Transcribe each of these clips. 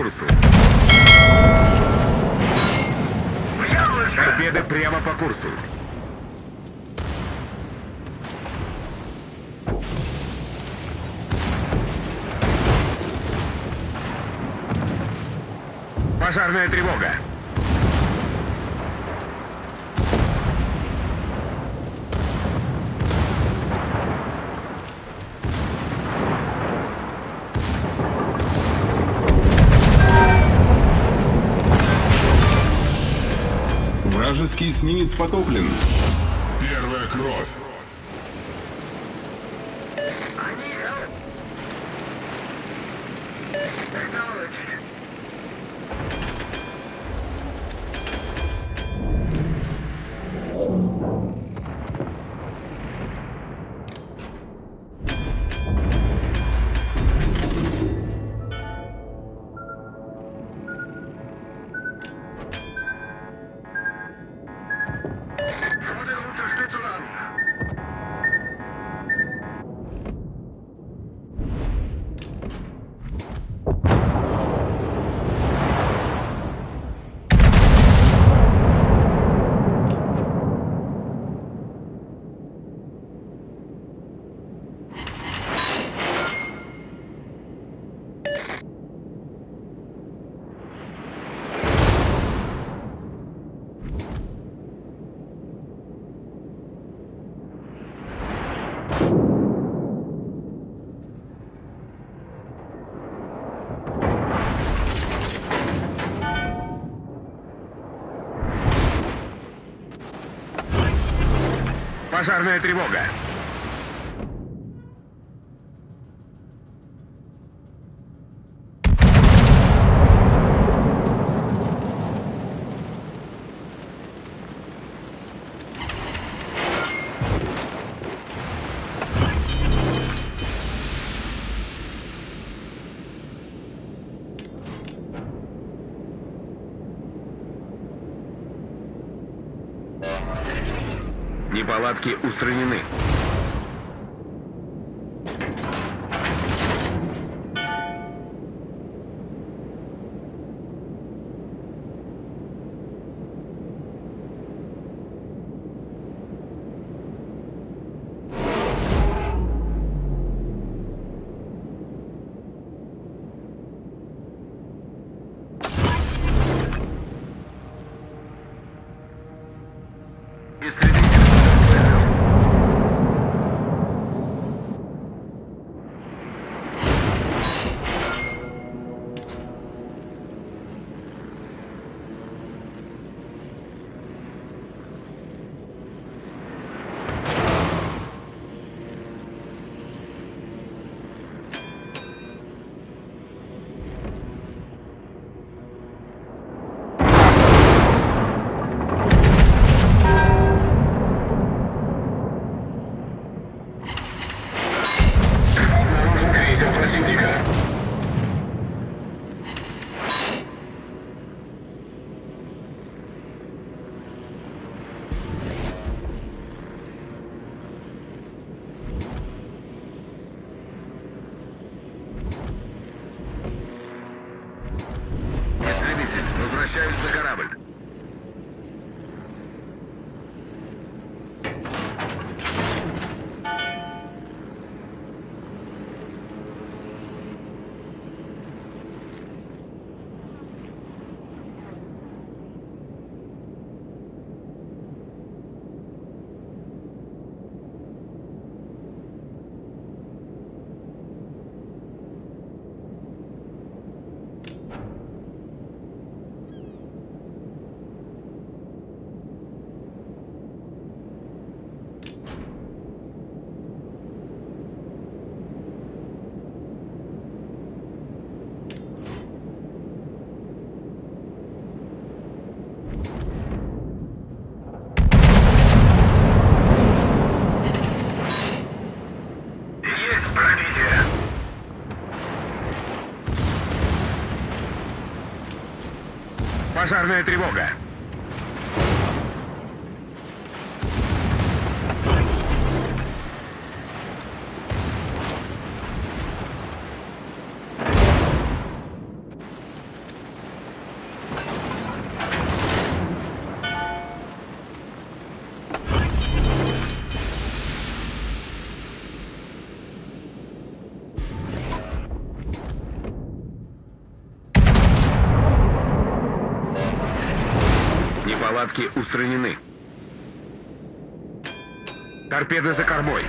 курсу. Торпеды прямо по курсу. Пожарная тревога. Вражеский эсминец потоплен. Первая кровь. Catalan. Пожарная тревога. Неполадки устранены. Возвращаюсь на корабль. Пожарная тревога. Неполадки устранены. Торпеды за кормой.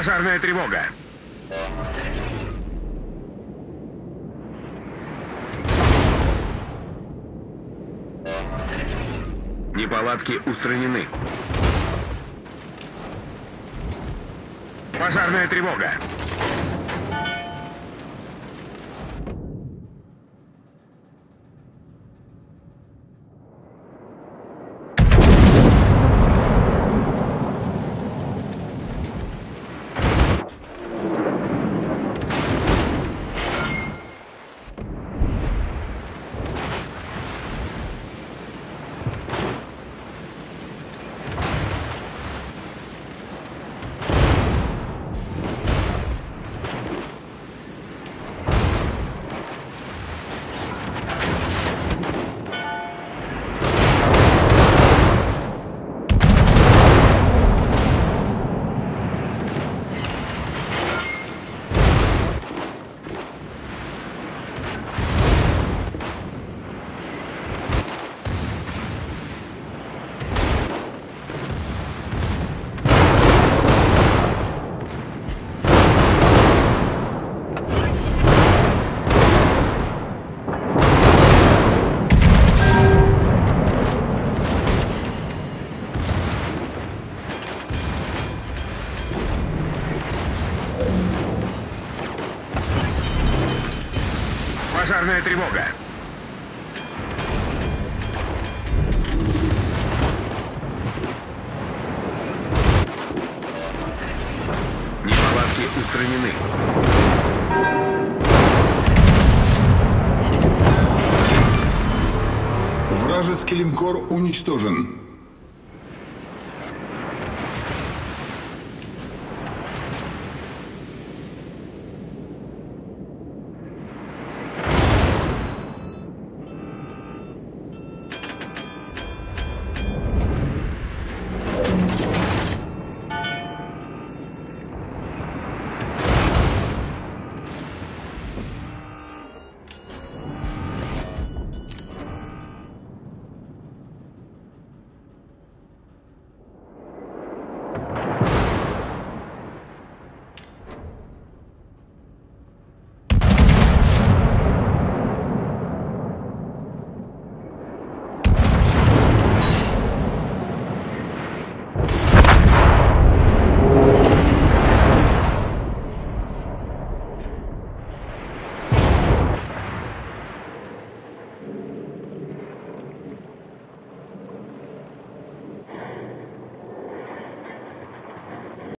Пожарная тревога. Неполадки устранены. Пожарная тревога. Устранены. Вражеский линкор уничтожен.